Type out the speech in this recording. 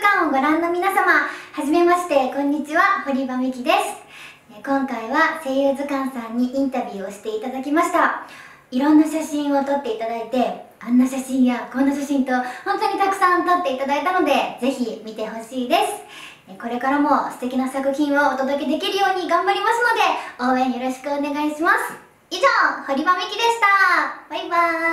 間をご覧の皆様、はじめまして、こんにちは、堀場美希です。今回は声優図鑑さんにインタビューをしていただきました。いろんな写真を撮っていただいて、あんな写真やこんな写真と本当にたくさん撮っていただいたので、ぜひ見てほしいです。これからも素敵な作品をお届けできるように頑張りますので、応援よろしくお願いします。以上、堀場美希でした。バイバーイ。